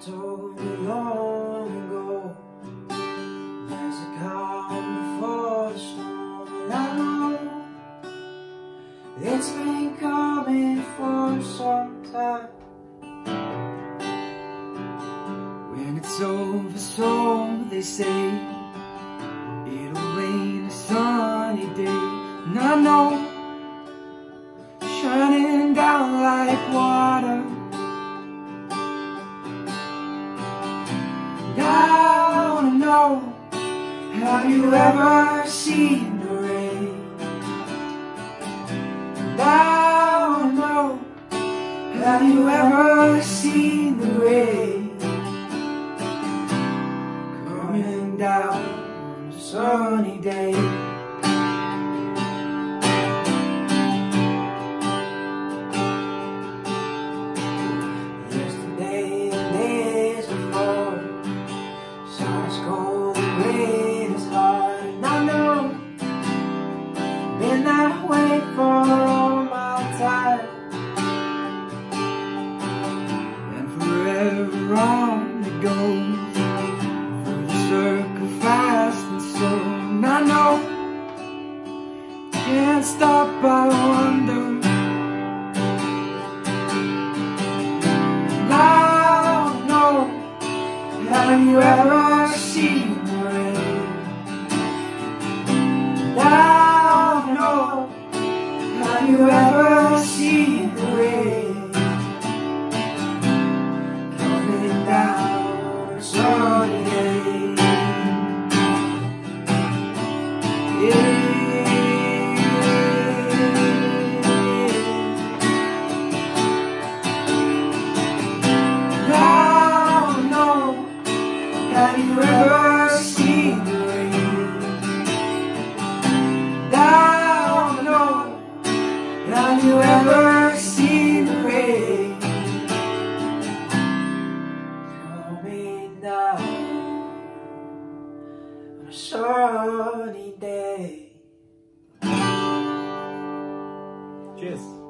told me long ago There's a calm before the storm And I know It's been coming for some time. When it's over, so they say It'll rain a sunny day. And I know Shining down like water Have you ever seen the rain? Wanna know Have you ever seen the rain? Coming down on a sunny day wrong it goes the circle fast and slow And I know. Can't stop, I wonder. I know. Have you ever seen the rain? I know. Have you ever seen Have you ever seen the rain? Coming down on a sunny day. Cheers.